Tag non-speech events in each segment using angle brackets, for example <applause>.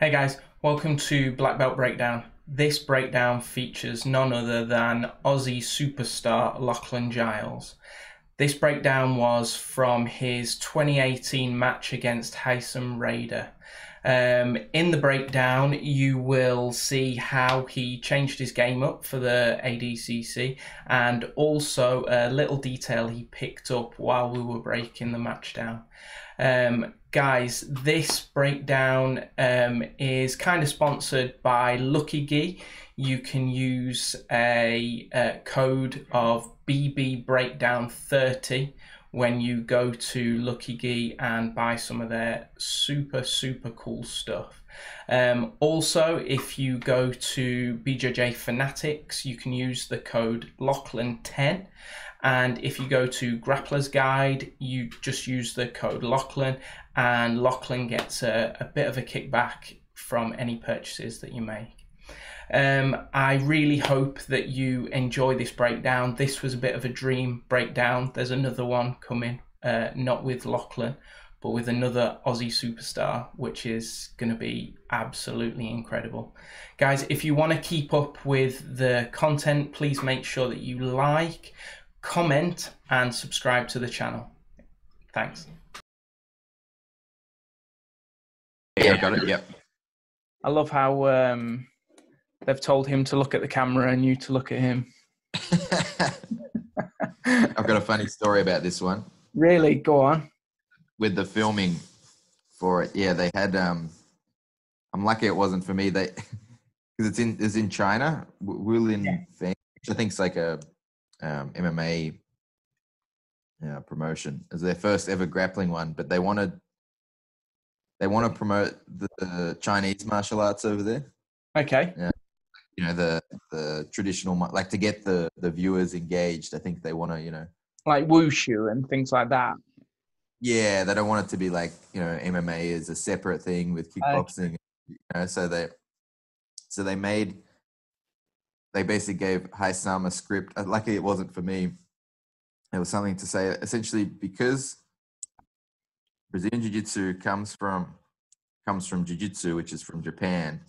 Hey guys, welcome to Black Belt Breakdown. This breakdown features none other than Aussie superstar Lachlan Giles. This breakdown was from his 2018 match against Haisam Rida. Um, in the breakdown, you will see how he changed his game up for the ADCC and also a little detail he picked up while we were breaking the match down. Um, guys, this breakdown um, is kind of sponsored by Lucky Gi. You can use a, a code of BB Breakdown 30 when you go to Lucky Gi and buy some of their super, super cool stuff. Um, also, if you go to BJJ Fanatics, you can use the code Lachlan10. And if you go to Grappler's Guide, you just use the code Lachlan, and Lachlan gets a, a bit of a kickback from any purchases that you make. Um, I really hope that you enjoy this breakdown. This was a bit of a dream breakdown. There's another one coming, uh, not with Lachlan, but with another Aussie superstar, which is going to be absolutely incredible. Guys, if you want to keep up with the content, please make sure that you like, comment, and subscribe to the channel. Thanks. Yeah, got it. Yep. I love how um, they've told him to look at the camera and you to look at him. <laughs> I've got a funny story about this one Really? Go on. With the filming for it. Yeah, they had. um I'm lucky it wasn't for me. They <laughs> because it's in it's in China. Wu Lin Yeah. Feng, which I think is like a um, MMA uh, promotion. It's their first ever grappling one, but they wanted they want to promote the Chinese martial arts over there. Okay. Yeah. You know the the traditional like to get the the viewers engaged i think they want to you know Like wushu and things like that. Yeah they don't want it to be like you know mma is a separate thing with kickboxing you know so they so they made they basically gave Haisam a script Uh, luckily it wasn't for me. It was something to say essentially because brazilian jiu-jitsu comes from comes from jiu-jitsu which is from japan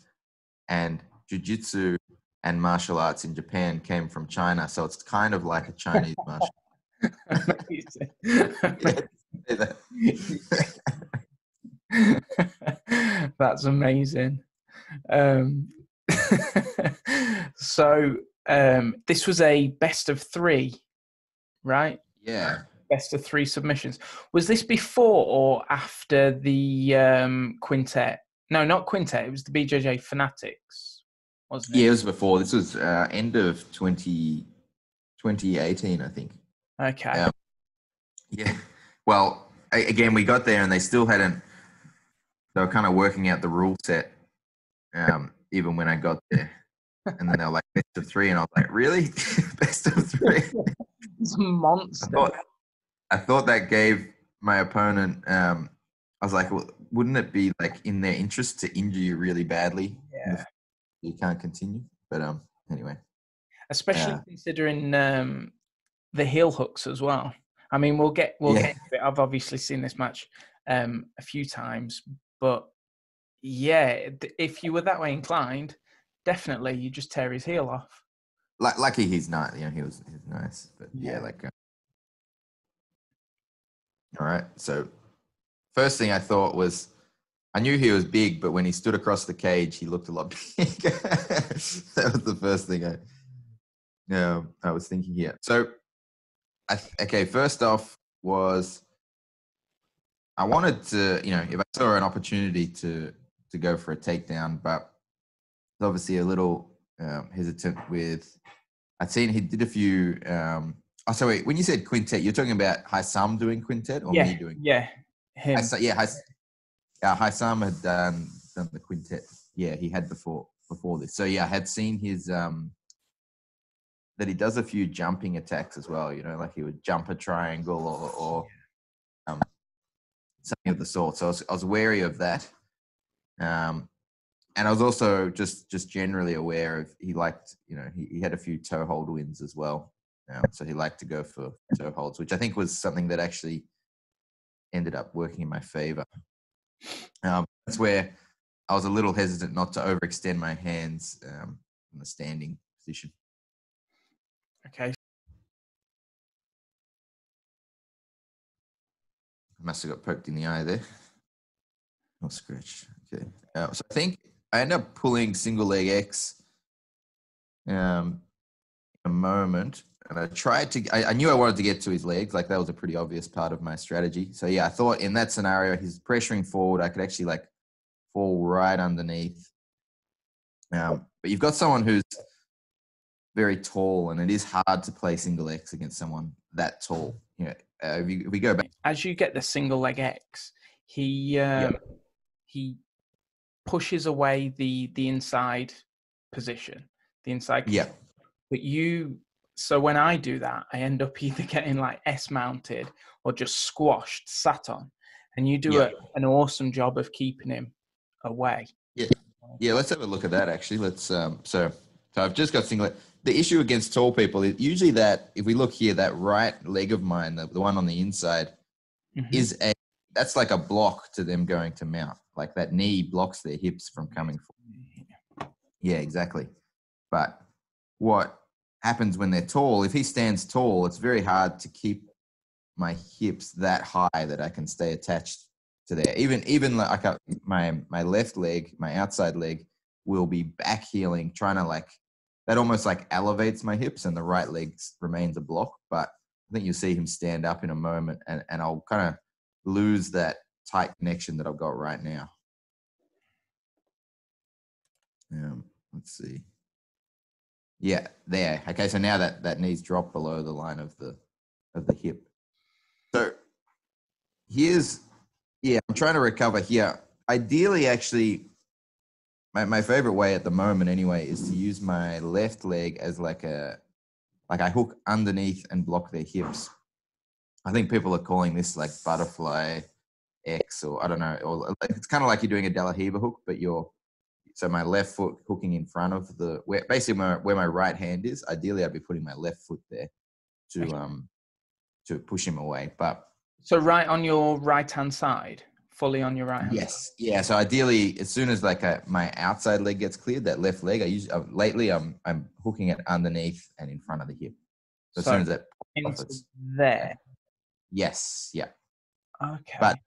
and jiu-jitsu and martial arts in japan came from china so it's kind of like a chinese <laughs> martial <laughs> <laughs> That's amazing. Um, <laughs> so um, this was a best of three, right? yeah Best of three submissions. Was this before or after the um, quintet? No, not quintet. It was the BJJ Fanatics, wasn't it? yeah it was before this was uh, end of 20 2018 i think Okay. Yeah. Well, again, we got there and they still hadn't. They were kind of working out the rule set, um, even when I got there. And then they were like best of three, and I was like, really, <laughs> best of three? It's a I monster. thought, I thought that gave my opponent. Um, I was like, well, wouldn't it be like in their interest to injure you really badly? Yeah. You can't continue. But um, anyway, especially Yeah. considering um, the heel hooks as well. I mean, we'll get we'll Yeah. get into it. I've obviously seen this match um, a few times, but yeah, if you were that way inclined, definitely you just tear his heel off. like, lucky he's not. You know, he was, he was nice. But yeah, Yeah. like. Uh, all right. So, first thing I thought was, I knew he was big, but when he stood across the cage, he looked a lot <laughs> bigger. that was the first thing I, yeah, I was thinking here. So, th- okay. First off, was I wanted to, you know, if I saw an opportunity to to go for a takedown, but was obviously a little um, hesitant with. I'd seen he did a few. Um, oh, so wait, when you said quintet, you're talking about Haisam doing quintet or yeah, me doing? yeah, him. Haisam, yeah, Hais, yeah, Haisam had done done the quintet. Yeah, he had before before this. So yeah, I had seen his um that he does a few jumping attacks as well. You know, like he would jump a triangle or, or um, something of the sort. So I was, I was wary of that. Um, and I was also just just generally aware of he liked, you know, he, he had a few toe hold wins as well. Um, so he liked to go for toe holds, which I think was something that actually ended up working in my favor. Um, that's where I was a little hesitant not to overextend my hands um, in the standing position. Okay. I must have got poked in the eye there. Not scratch. Okay. Uh, so I think I end up pulling single leg X um, a moment. And I tried to, I, I knew I wanted to get to his legs. Like that was a pretty obvious part of my strategy. So yeah, I thought in that scenario, he's pressuring forward. I could actually like fall right underneath. Um, but you've got someone who's very tall, and it is hard to play single X against someone that tall. You know, uh, if, you, if we go back, As you get the single leg X, he um, he pushes away the the inside position, the inside. yeah, But you, so when I do that, I end up <laughs> either getting like S mounted or just squashed, sat on, and you do Yeah. a, an awesome job of keeping him away. yeah. Yeah, let's have a look at that. Actually, let's. Um, so, so I've just got single. The issue against tall people is usually that if we look here, that right leg of mine, the, the one on the inside, Mhm. is a that's like a block to them going to mount. Like that knee blocks their hips from coming forward. Yeah, exactly. But what happens when they're tall, if he stands tall, it's very hard to keep my hips that high that I can stay attached to there. Even even like I, my my left leg, my outside leg will be back heeling, trying to like that almost like elevates my hips and the right leg remains a block. But I think you'll see him stand up in a moment and, and I'll kind of lose that tight connection that I've got right now. Um, let's see. Yeah, there. Okay, so now that that knee's dropped below the line of the of the hip. So here's yeah, I'm trying to recover here. Ideally, actually, my, my favorite way at the moment anyway is to use my left leg as like a like I hook underneath and block their hips. I think people are calling this like butterfly X or I don't know, or it's kind of like you're doing a De hook, but you're so my left foot hooking in front of the where basically my, where my right hand is. Ideally, I'd be putting my left foot there to um to push him away. But So right on your right hand side, fully on your right hand. yes, yeah. So ideally, as soon as like a, my outside leg gets cleared, that left leg, I use uh, lately I'm I'm hooking it underneath and in front of the hip. So as soon as that into profits. there. yes, yeah. Okay. But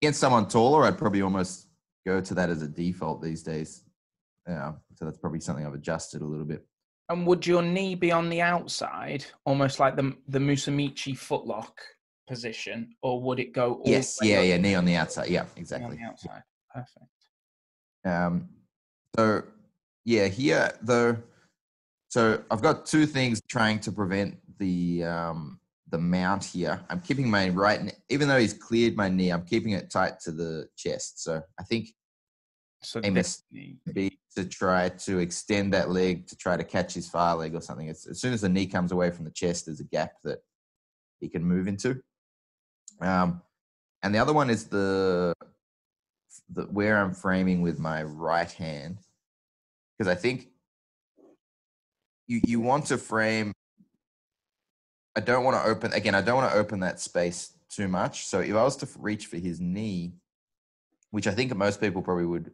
against someone taller, I'd probably almost go to that as a default these days. Yeah, so that's probably something I've adjusted a little bit. and would your knee be on the outside, almost like the the Musumeci footlock position, or would it go? all Yes, yeah, yeah, knee on the outside. Yeah, exactly. on the outside? Perfect. Um, so yeah, here though, so I've got two things trying to prevent the um, the mount here. I'm keeping my right, knee, even though he's cleared my knee, I'm keeping it tight to the chest. So I think So Aim is- be to try to extend that leg to try to catch his far leg or something. As soon as the knee comes away from the chest, there's a gap that he can move into. Um, and the other one is the, the where I'm framing with my right hand, because I think you you want to frame. I don't want to open again. I don't want to open that space too much. So if I was to reach for his knee, which I think most people probably would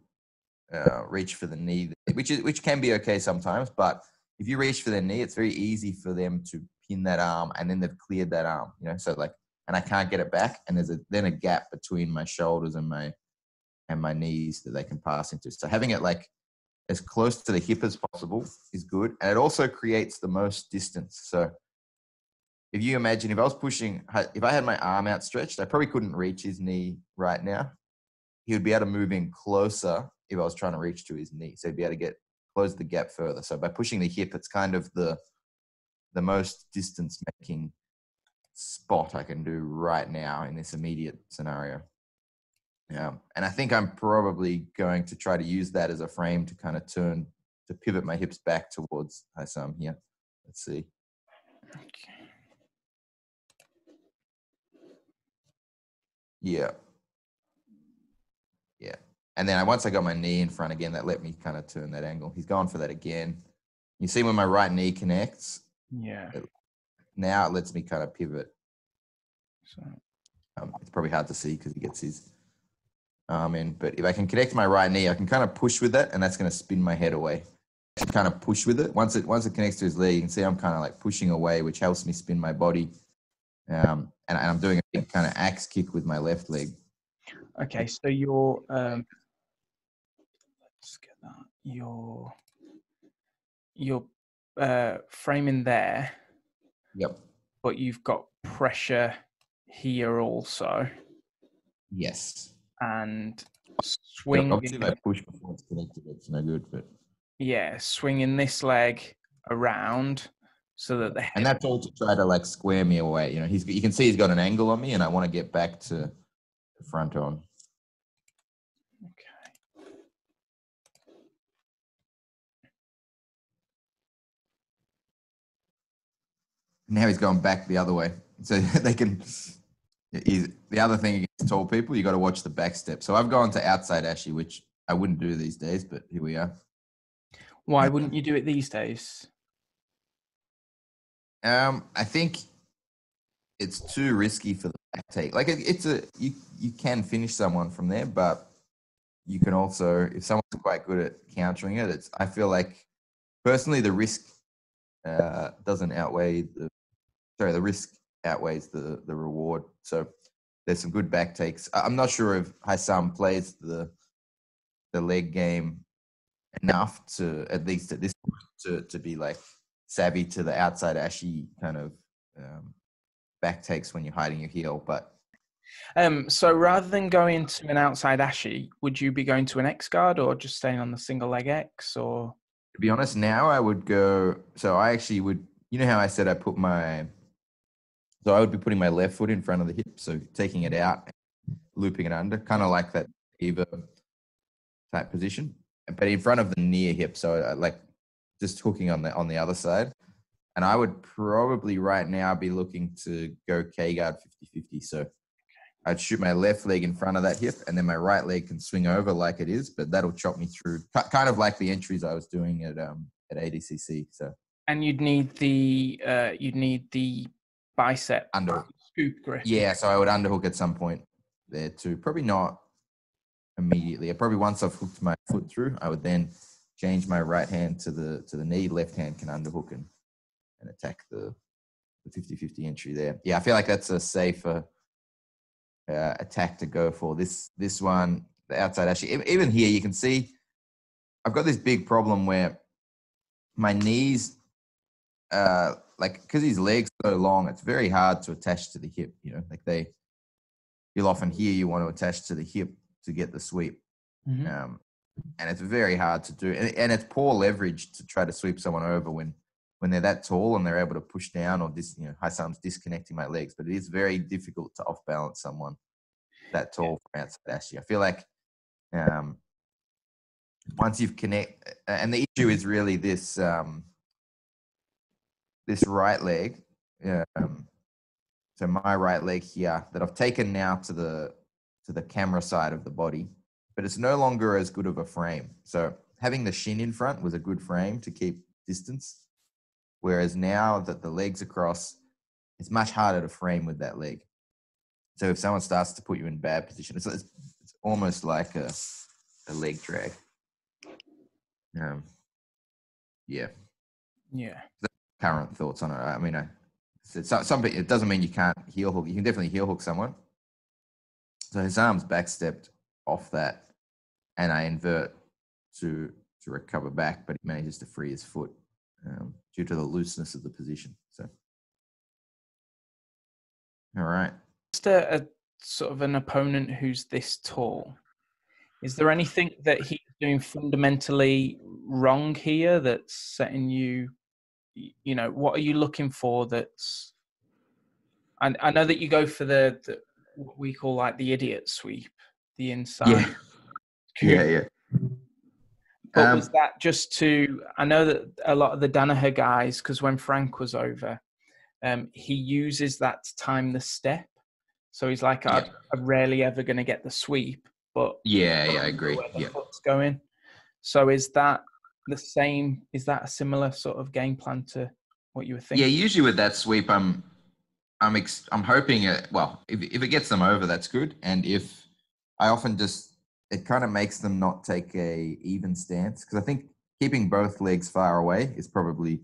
uh, reach for the knee, which is which can be okay sometimes. But if you reach for their knee, it's very easy for them to pin that arm, and then they've cleared that arm. You know, so like, and I can't get it back, and there's a then a gap between my shoulders and my and my knees that they can pass into. So having it like as close to the hip as possible is good, and it also creates the most distance. So if you imagine if I was pushing, if I had my arm outstretched, I probably couldn't reach his knee right now. He would be able to move in closer if I was trying to reach to his knee. So he'd be able to get close the gap further. So by pushing the hip, it's kind of the the most distance making spot I can do right now in this immediate scenario. Yeah. And I think I'm probably going to try to use that as a frame to kind of turn to pivot my hips back towards Hassam here. Let's see. Okay. Yeah. Yeah. And then I, once I got my knee in front again, that let me kind of turn that angle. He's going for that again. You see when my right knee connects, Yeah. Now it lets me kind of pivot. So Um, it's probably hard to see because he gets his arm in. But if I can connect my right knee, I can kind of push with that, and that's going to spin my head away. Kind of push with it. Once it once it connects to his leg, you can see I'm kind of like pushing away, which helps me spin my body. Um, and, and I'm doing a big kind of axe kick with my left leg. Okay, so you're um, let's get that. You're you're uh, framing there, Yep. but you've got pressure here also, Yes. and swinging. Obviously, if push before it's connected, it's no good. But yeah, swinging this leg around so that the head. and that's all to try to like square me away. You know, he's you can see he's got an angle on me, and I want to get back to the front on. Now he's going back the other way, so <laughs> they can. The other thing against tall people, you got to watch the back step. So I've gone to outside Ashi, which I wouldn't do these days, but here we are. Why wouldn't you do it these days? Um, I think it's too risky for the back take. Like it, it's a you you can finish someone from there, but you can also if someone's quite good at countering it. It's I feel like personally the risk uh, doesn't outweigh the sorry the risk outweighs the the reward. So there's some good back takes. I'm not sure if Haisam plays the the leg game enough to at least at this point to to be like savvy to the outside ashi kind of um, back takes when you're hiding your heel. But Um, so rather than going to an outside ashi, would you be going to an X guard or just staying on the single leg X or? to be honest, now I would go. So I actually would. You know how I said I put my. So I would be putting my left foot in front of the hip, so taking it out, looping it under, kind of like that Eva type position, but in front of the near hip. So I, like just hooking on the on the other side. And I would probably right now be looking to go K guard 50-50. So I'd shoot my left leg in front of that hip, and then my right leg can swing over like it is, but that'll chop me through, kind of like the entries I was doing at um at ADCC. So And you'd need the uh, you'd need the bicep under, scoop grip. yeah. So I would underhook at some point there too. Probably not immediately. Probably once I've hooked my foot through, I would then change my right hand to the to the knee. Left hand can underhook and and attack the the 50-50 entry there. Yeah, I feel like that's a safer uh, attack to go for. This this one, the outside actually, even here you can see I've got this big problem where my knees, uh, like because his legs so long, it's very hard to attach to the hip. You know, like they, you'll often hear you want to attach to the hip to get the sweep, Mhm. um, and it's very hard to do. And, and it's poor leverage to try to sweep someone over when when they're that tall and they're able to push down or this, you know, Hassam's disconnecting my legs. But it is very difficult to off balance someone that tall from outside Ashi. I feel like um, once you've connect, and the issue is really this um, this right leg. Um, so my right leg here that I've taken now to the to the camera side of the body, but it's no longer as good of a frame. So having the shin in front was a good frame to keep distance, whereas now that the legs across, it's much harder to frame with that leg. So if someone starts to put you in bad position, it's, it's, it's almost like a, a leg drag. Um, yeah, Yeah. Current thoughts on it. I mean, I, so- some, it doesn't mean you can't heel hook. You can definitely heel hook someone. So his arms backstepped off that, and I invert to to recover back, but he manages to free his foot um, due to the looseness of the position. So, all right. Just a, a sort of an opponent who's this tall. Is there anything that he's doing fundamentally wrong here that's setting you? You know, what are you looking for? That's. I, I know that you go for the, the what we call like the idiot sweep, the inside. Yeah. Yeah, yeah. But Um, was that just to? I know that a lot of the Danaher guys, because when Frank was over, um, he uses that to time the step. So he's like, Yeah. I'm rarely ever going to get the sweep, but Yeah, yeah, I agree. where the Yeah. foot's going. So is that the same? Is that a similar sort of game plan to what you were thinking? Yeah, usually with that sweep, I'm, I'm, ex- I'm hoping it. Well, if if it gets them over, that's good. And if I often just it kind of makes them not take a even stance because I think keeping both legs far away is probably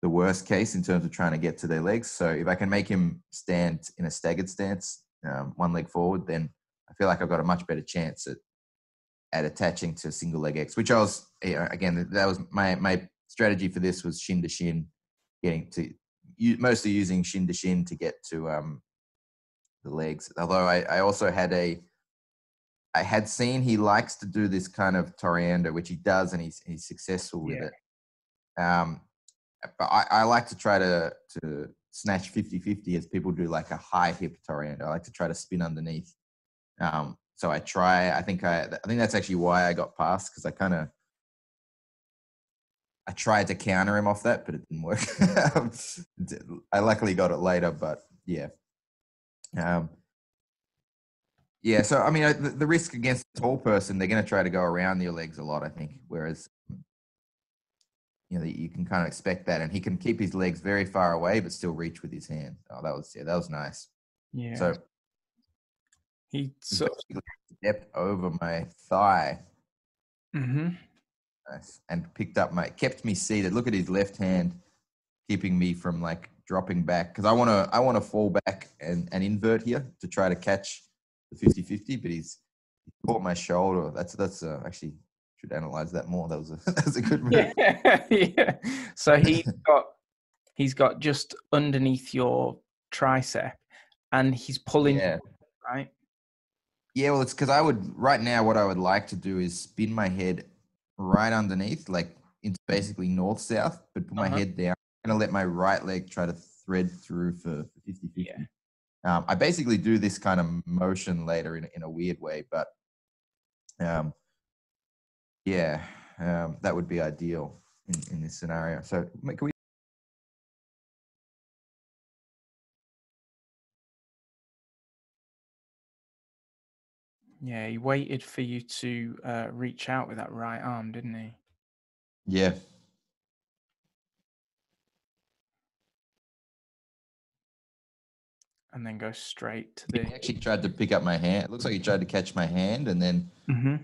the worst case in terms of trying to get to their legs. So if I can make him stand in a staggered stance, um, one leg forward, then I feel like I've got a much better chance at at attaching to single leg X. Which I was again that was my my strategy for this was shin to shin, getting to mostly using shin to shin to get to um, the legs. Although I, I also had a I had seen he likes to do this kind of Toreando, which he does, and he's he's successful with yeah. it. Um, but I, I like to try to to snatch 50-50 as people do like a high hip Toreando. I like to try to spin underneath. Um, so I try. I think I I think that's actually why I got past because I kind of I tried to counter him off that, but it didn't work. <laughs> I luckily got it later, but yeah. Um, yeah, so I mean, the, the risk against a tall person, they're going to try to go around your legs a lot, I think. Whereas, you know, you can kind of expect that, and he can keep his legs very far away, but still reach with his hand. Oh, that was yeah, that was nice. Yeah. So he so stepped over my thigh. Mm-hmm. Nice. And picked up my kept me seated. Look at his left hand, keeping me from like dropping back because I want to I want to fall back and, and invert here to try to catch the 50-50, but he's he caught my shoulder. That's that's uh, actually should analyze that more. That was a <laughs> that was a good move. Yeah, <laughs> yeah. So he's got he's got just underneath your tricep, and he's pulling yeah. right. Yeah, well, it's because I would right now. What I would like to do is spin my head right underneath, like into basically north south, but put my uh-huh. head down. I'm gonna let my right leg try to thread through for 50 50. Yeah. Um, I basically do this kind of motion later in, in a weird way, but um, yeah, um, that would be ideal in, in this scenario. So can we? Yeah, he waited for you to uh, reach out with that right arm, didn't he? Yeah. and then go straight to the. He actually tried to pick up my hand. It looks like he tried to catch my hand, and then mm-hmm.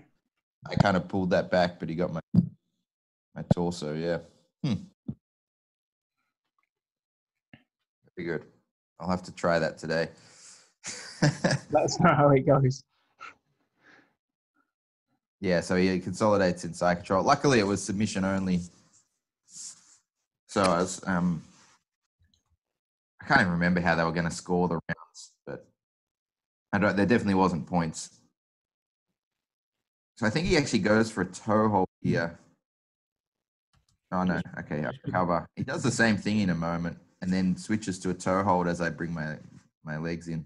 I kind of pulled that back, but he got my my torso. Yeah. Hmm. Very good. I'll have to try that today. <laughs> That's not how it goes. Yeah, so he consolidates in side control. Luckily, it was submission only. So I was um, I can't even remember how they were going to score the rounds, but there definitely wasn't points. So I think he actually goes for a toe hold here. Oh no, okay, cover. He does the same thing in a moment, and then switches to a toe hold as I bring my my legs in.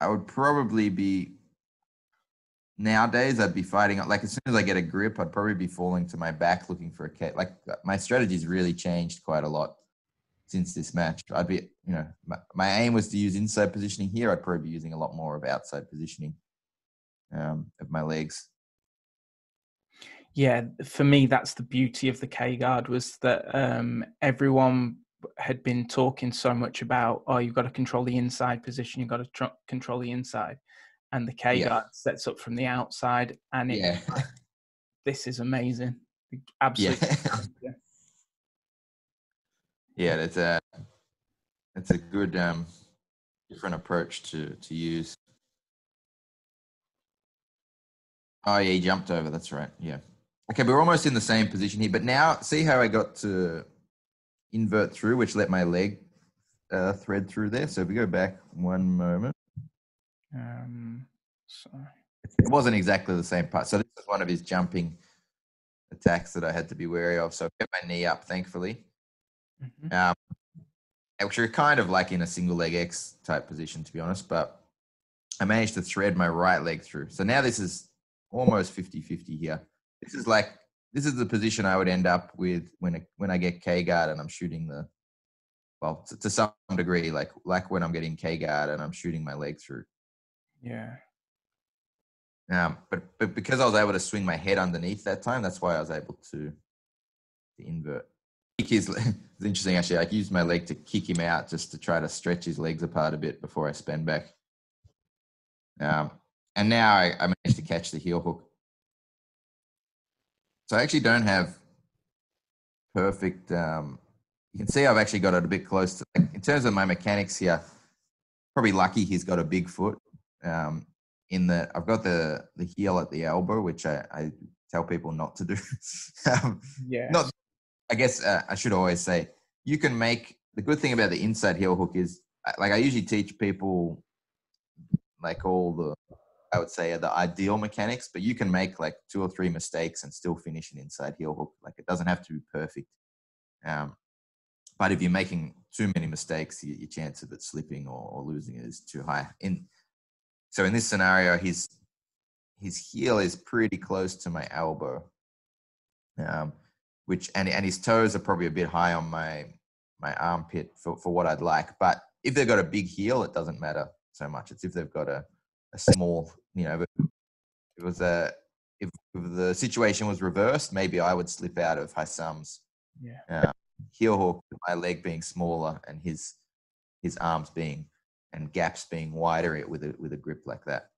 I would probably be nowadays I'd be fighting like as soon as I get a grip, I'd probably be falling to my back looking for a cat. Like uh, my strategy's really changed quite a lot since this match. I'd be, you know, my, my aim was to use inside positioning here. I'd probably be using a lot more of outside positioning um, of my legs. Yeah, for me, that's the beauty of the K guard was that um, everyone had been talking so much about, oh, you've got to control the inside position, you've got to tr- control the inside and the K guard sets up from the outside, and it, yeah. this is amazing. Absolutely. <laughs> Yeah. yeah, it's a that's a good um, different approach to to use. Oh yeah, he jumped over. That's right. Yeah. Okay, we're almost in the same position here, but now see how I got to invert through, which let my leg uh, thread through there. So if we go back one moment. Um, so it wasn't exactly the same part. So this is one of his jumping attacks that I had to be wary of. So I kept my knee up, thankfully. Mm-hmm. Um, which are kind of like in a single leg X type position, to be honest. But I managed to thread my right leg through. So now this is almost 50 50 here. This is like, this is the position I would end up with when, when I get K guard and I'm shooting the, well, to, to some degree, like, like when I'm getting K guard and I'm shooting my leg through. Yeah. Um, but but because I was able to swing my head underneath that time, that's why I was able to, to invert. Kick his, <laughs> it's interesting actually. I used my leg to kick him out just to try to stretch his legs apart a bit before I spin back. Um, and now I, I managed to catch the heel hook. So I actually don't have perfect. Um, you can see I've actually got it a bit close to. Like, in terms of my mechanics here, probably lucky he's got a big foot. Um, in that I've got the the heel at the elbow, which I, I tell people not to do. <laughs> um, Yeah. not i guess uh, i should always say you can make the good thing about the inside heel hook is uh, like i usually teach people like all the i would say are the ideal mechanics but you can make like two or three mistakes and still finish an inside heel hook like it doesn't have to be perfect um, but if you're making too many mistakes your, your chance of it slipping or, or losing it is too high in so in this scenario his his heel is pretty close to my elbow um, which and, and his toes are probably a bit high on my my armpit for, for what I'd like. But if they've got a big heel, it doesn't matter so much. It's if they've got a, a small, you know, it was a if, if the situation was reversed, maybe I would slip out of Hassam's Yeah. uh, heel hook, with my leg being smaller and his his arms being and gaps being wider with a with a grip like that.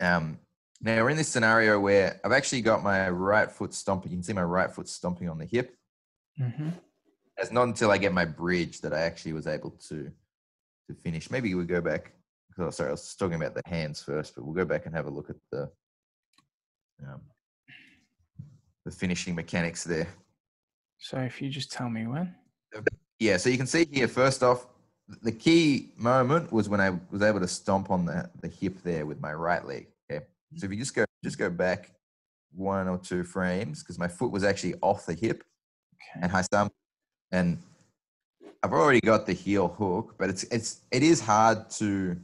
Um, now we're in this scenario where I've actually got my right foot stomping. You can see my right foot stomping on the hip. hmm It's not until I get my bridge that I actually was able to to finish. Maybe we go back. Oh, sorry, I was talking about the hands first, but we'll go back and have a look at the um, the finishing mechanics there. So if you just tell me when. Yeah, so you can see here. First off, the key moment was when I was able to stomp on the the hip there with my right leg. Okay, so if you just go just go back one or two frames because my foot was actually off the hip Okay. and Hassam, and I've already got the heel hook, but it's it's it is hard to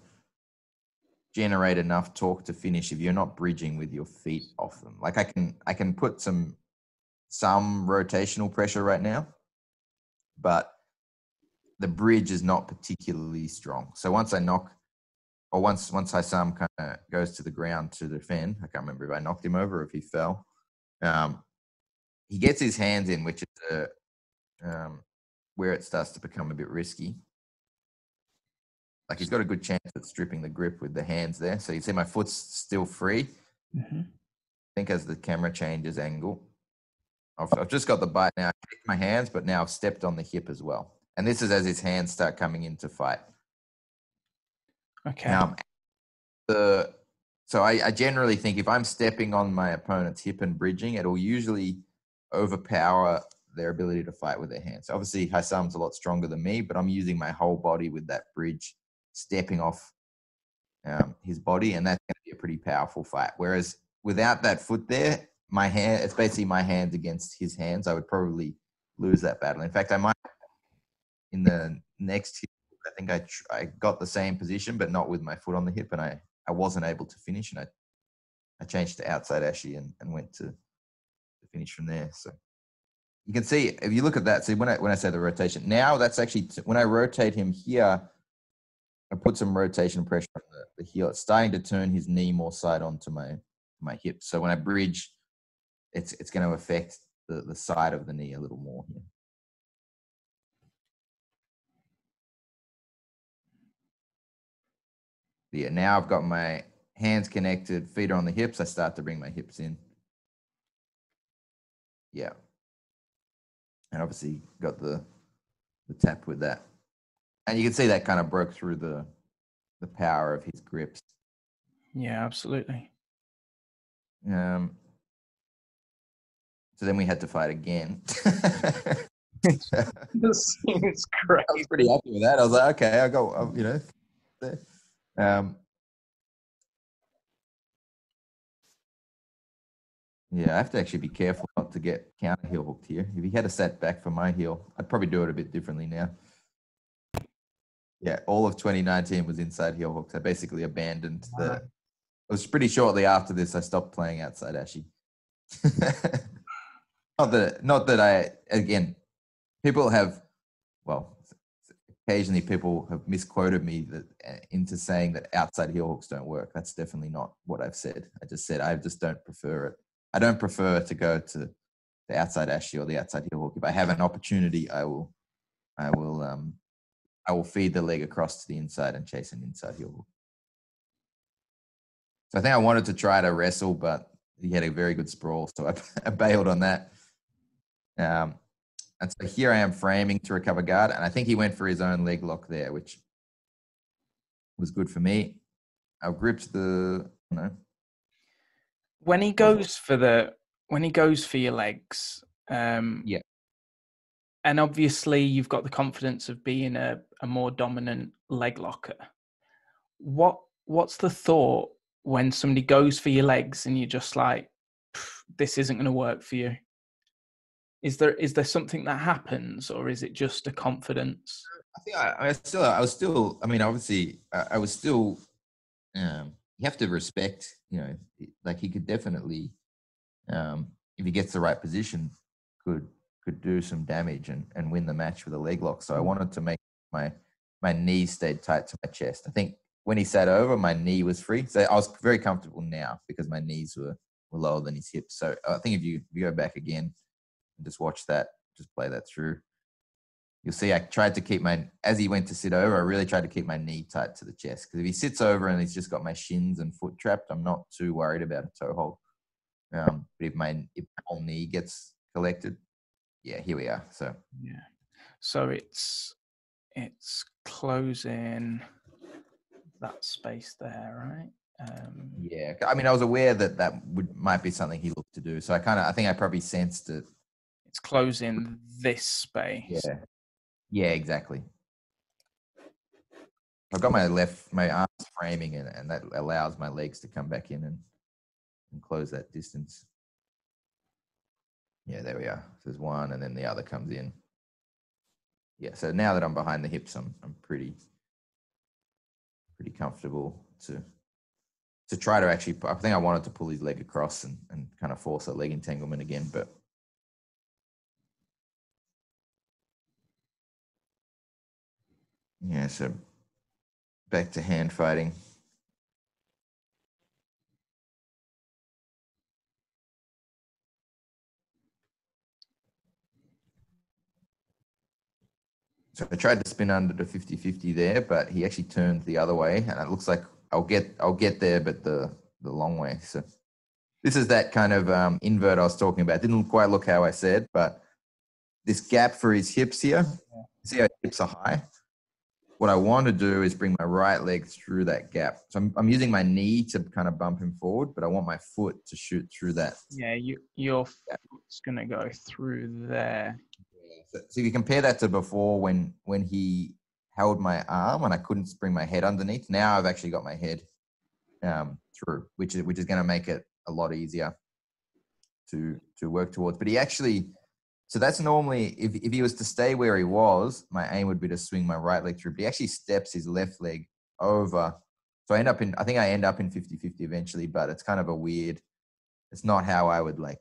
generate enough torque to finish if you're not bridging with your feet off them. Like I can I can put some some rotational pressure right now, but the bridge is not particularly strong. So once I knock, or once once I Hassam kind of goes to the ground to defend, I can't remember if I knocked him over or if he fell. Um, he gets his hands in, which is a, um, where it starts to become a bit risky. Like he's got a good chance at stripping the grip with the hands there. So you see my foot's still free. hmm I think as the camera changes angle, I've, I've just got the bite now. I kicked my hands, but now I've stepped on the hip as well. And this is as his hands start coming into fight. Okay. Now, the so I, I generally think if I'm stepping on my opponent's hip and bridging, it'll usually overpower their ability to fight with their hands. Obviously, Hassam's a lot stronger than me, but I'm using my whole body with that bridge, stepping off um, his body, and that's going to be a pretty powerful fight. Whereas without that foot there, my hand, it's basically my hands against his hands. I would probably lose that battle. In fact, I might in the next I think I tr- I got the same position, but not with my foot on the hip, and I I wasn't able to finish, and I I changed to outside Ashi and, and went to, to finish from there. So you can see if you look at that. See when I when I say the rotation, now that's actually t- when I rotate him here. I put some rotation pressure on the, the heel. It's starting to turn his knee more side onto my my hip. So when I bridge, it's it's going to affect the, the side of the knee a little more Yeah, now I've got my hands connected, feet are on the hips. I start to bring my hips in. Yeah. And obviously got the the tap with that. And you can see that kind of broke through the the power of his grips. Yeah, absolutely. Um, so then we had to fight again. <laughs> <laughs> This seems great. was pretty happy with that. I was like, okay, I go, uh, you know. Um, yeah, I have to actually be careful not to get counter heel hooked here. If he had a set back for my heel, I'd probably do it a bit differently now. Yeah, all of 2019 was inside heel hooks. I basically abandoned the. It was pretty shortly after this I stopped playing outside Ashi. <laughs> not that, not that I again, people have, well, occasionally people have misquoted me that uh, into saying that outside heel hooks don't work. That's definitely not what I've said. I just said I just don't prefer it. I don't prefer to go to the outside Ashi or the outside heel hook. If I have an opportunity, I will, I will, um, I will feed the leg across to the inside and chase an inside heel hook. So I think I wanted to try to wrestle, but he had a very good sprawl, so I, <laughs> I bailed on that. Um, and so here I am framing to recover guard, and I think he went for his own leg lock there, which was good for me. I've gripped the. When he goes for the when he goes for your legs, um, Yeah. and obviously you've got the confidence of being a, a more dominant leg locker. What what's the thought when somebody goes for your legs and you're just like, this isn't going to work for you? Is there is there something that happens, or is it just a confidence? I think I, I still, I was still. I mean, obviously, I, I was still. Um, you have to respect, you know, like he could definitely, um, if he gets the right position, could could do some damage and and win the match with a leg lock. So I wanted to make my my knees stayed tight to my chest. I think when he sat over, my knee was free, so I was very comfortable now because my knees were were lower than his hips. So I think if you, if you go back again just watch that, just play that through you'll see I tried to keep my as he went to sit over, I really tried to keep my knee tight to the chest because if he sits over and he's just got my shins and foot trapped, I'm not too worried about a toe hold. Um, but if my if my whole knee gets collected, yeah, here we are. So Yeah. So it's it's closing that space there, right? Um, yeah, I mean, I was aware that that would might be something he looked to do. So I kind of I think I probably sensed it. It's closing this space. Yeah, yeah, exactly. I've got my left my arms framing it, and that allows my legs to come back in and, and close that distance. Yeah, there we are. So there's one and then the other comes in. Yeah, so now that I'm behind the hips, I'm I'm pretty pretty comfortable to to try to actually I think I wanted to pull his leg across and, and kind of force a leg entanglement again, but Yeah, so back to hand fighting. So I tried to spin under the 50-50 there, but he actually turned the other way, and it looks like I'll get I'll get there, but the the long way. So this is that kind of um, invert I was talking about. Didn't quite look how I said, but this gap for his hips here. See how his hips are high what I want to do is bring my right leg through that gap. So I'm, I'm using my knee to kind of bump him forward, but I want my foot to shoot through that. Yeah, you your foot's gonna go through there. So, so if you compare that to before when when he held my arm and I couldn't bring my head underneath, now I've actually got my head um, through, which is which is going to make it a lot easier to to work towards. But he actually so that's normally if, if he was to stay where he was, my aim would be to swing my right leg through. But he actually steps his left leg over. So I end up in I think I end up in 50-50 eventually, but it's kind of a weird, it's not how I would like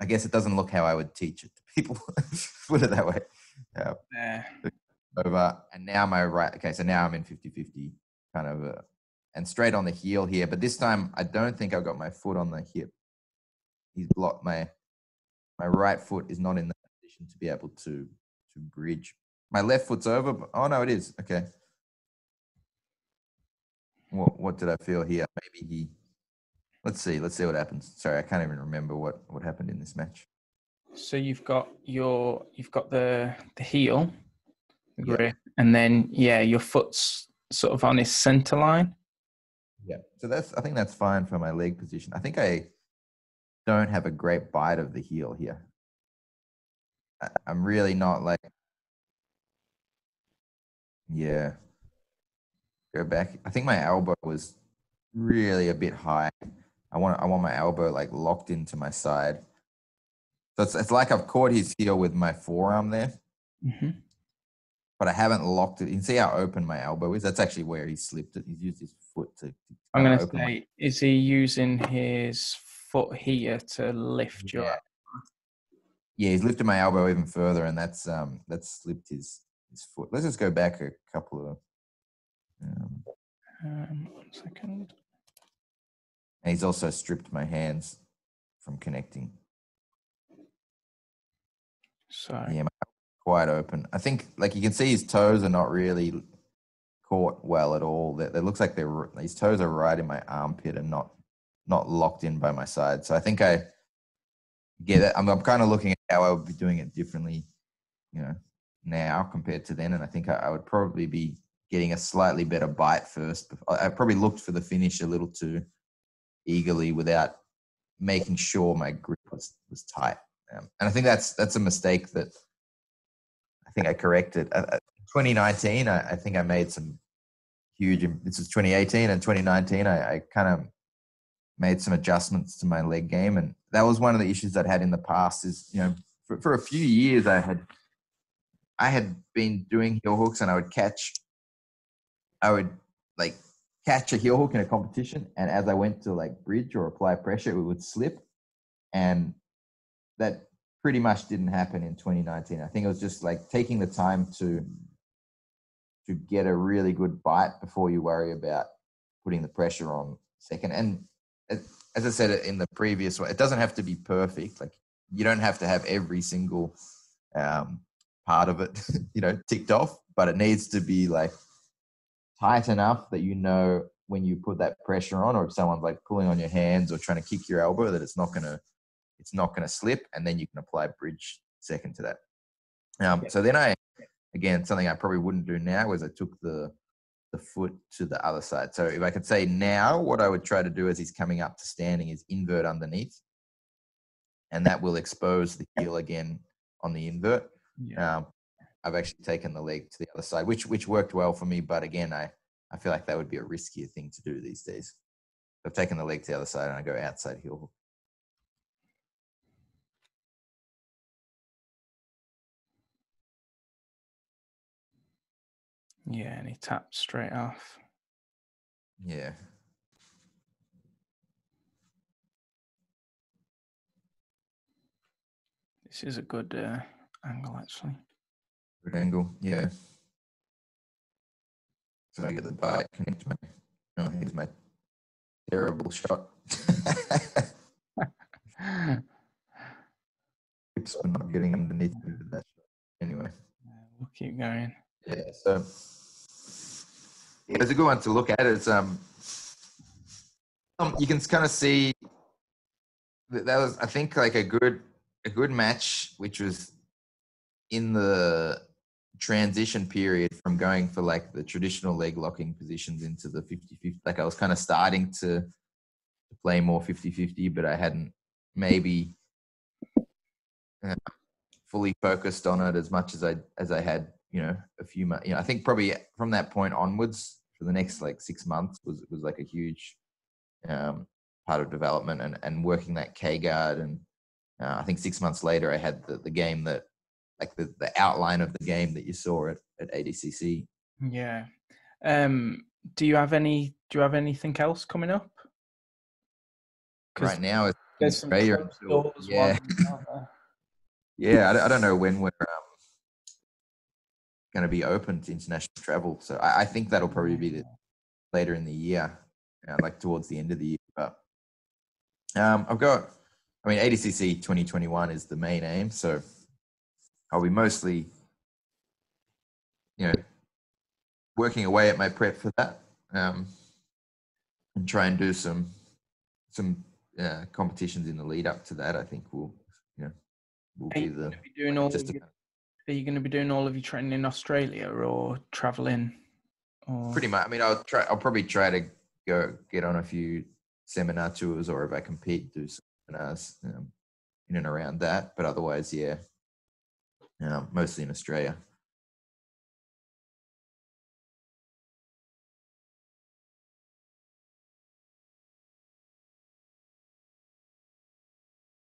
I guess it doesn't look how I would teach it to people. <laughs> Put it that way. Yeah. Over and now my right okay, so now I'm in 50-50 kind of a, and straight on the heel here. But this time I don't think I've got my foot on the hip. He's blocked my my right foot is not in the position to be able to to bridge. My left foot's over. But, oh no, it is. Okay. What what did I feel here? Maybe he. Let's see. Let's see what happens. Sorry, I can't even remember what what happened in this match. So you've got your you've got the the heel, the Yeah. grip, and then yeah, your foot's sort of on his center line. Yeah. So that's. I think that's fine for my leg position. I think I don't have a great bite of the heel here. I, I'm really not like. Yeah. Go back. I think my elbow was really a bit high. I want I want my elbow like locked into my side. So it's it's like I've caught his heel with my forearm there, hmm but I haven't locked it. You can see how open my elbow is. That's actually where he slipped it. He's used his foot to. to I'm gonna open my- say, is he using his foot here to lift your? Yeah. Yeah, he's lifted my elbow even further, and that's um that's slipped his his foot. Let's just go back a couple of. Um, Um, one second. and he's also stripped my hands from connecting. So Yeah, my quite open. I think like you can see his toes are not really caught well at all. It, it looks like they're his toes are right in my armpit and not not locked in by my side. So I think I get it. I'm, I'm kind of looking at how I would be doing it differently, you know, now compared to then. And I think I, I would probably be getting a slightly better bite first. I probably looked for the finish a little too eagerly without making sure my grip was, was tight. Um, and I think that's that's a mistake that I think I corrected. Uh, 2019, I, I, think I made some huge. This is 2018 and 2019. I, I kind of made some adjustments to my leg game, and that was one of the issues I'd had in the past. Is you know, for, for a few years I had I had been doing heel hooks, and I would catch. I would like catch a heel hook in a competition, and as I went to like bridge or apply pressure, it would slip, and that pretty much didn't happen in 2019. I think it was just like taking the time to to get a really good bite before you worry about putting the pressure on second. And as I said in the previous one, it doesn't have to be perfect. Like you don't have to have every single um, part of it, <laughs> you know, ticked off, but it needs to be like tight enough that you know when you put that pressure on, or if someone's like pulling on your hands or trying to kick your elbow, that it's not gonna it's not gonna slip, and then you can apply bridge second to that. Um, so then I again something I probably wouldn't do now is I took the the foot to the other side. So if I could say now, what I would try to do as he's coming up to standing is invert underneath, and that will expose the heel again on the invert. Yeah. Um, I've actually taken the leg to the other side, which which worked well for me. But again, I I feel like that would be a riskier thing to do these days. I've taken the leg to the other side and I go outside heel hook. Yeah, and he tapped straight off. Yeah. This is a good uh, angle, actually. Good angle, yeah. So I get the bite connect my. Oh, here's my terrible shot. <laughs> We're not getting underneath that shot. Anyway. We'll keep going. Yeah, so it's a good one to look at. It's um, um you can kind of see that, that was I think like a good a good match, which was in the transition period from going for like the traditional leg locking positions into the 50 50. Like I was kind of starting to, play more 50 50, but I hadn't maybe uh, fully focused on it as much as I as I had, you know, a few months. You know, I think probably from that point onwards for the next like six months was was like a huge um, part of development and and working that K guard and uh, I think six months later I had the, the game that like the, the outline of the game that you saw at, at ADCC. Yeah. Um, do you have any? Do you have anything else coming up? Right now, it's Australia. Until, <laughs> yeah. yeah, I, I, don't know when we're um, going to be open to international travel. So I, I think that'll probably be the, later in the year, uh, like towards the end of the year. But um, I've got, I mean, ADCC 2021 is the main aim. So I'll be mostly, you know, working away at my prep for that, um, and try and do some some uh, competitions in the lead up to that. I think will, you know, will be the. Doing all just your, are you going to be doing all of your training in Australia or traveling? Or... Pretty much. I mean, I'll try. I'll probably try to go get on a few seminar tours, or if I compete, do seminars um, in and around that. But otherwise, yeah, know, mostly in Australia.